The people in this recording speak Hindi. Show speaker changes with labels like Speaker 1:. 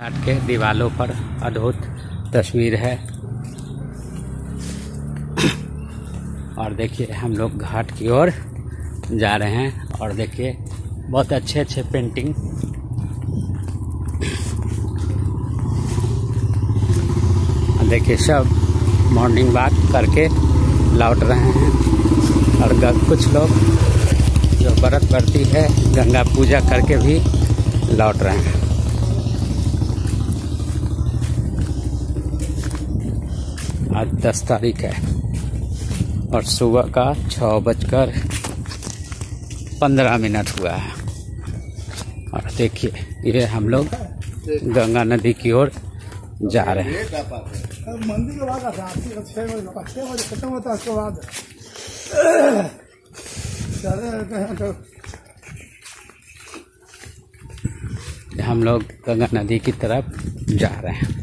Speaker 1: घाट के दीवालों पर अद्भुत तस्वीर है। और देखिए, हम लोग घाट की ओर जा रहे हैं। और देखिए, बहुत अच्छे अच्छे पेंटिंग देखिए, सब मॉर्निंग वॉक करके लौट रहे हैं। और कुछ लोग जो व्रत करती है, गंगा पूजा करके भी लौट रहे हैं। आज दस तारीख है और सुबह का छः बजकर पंद्रह मिनट हुआ है। और देखिए, ये हम लोग गंगा नदी की ओर जा रहे हैं। हम लोग गंगा नदी की तरफ़ जा रहे हैं।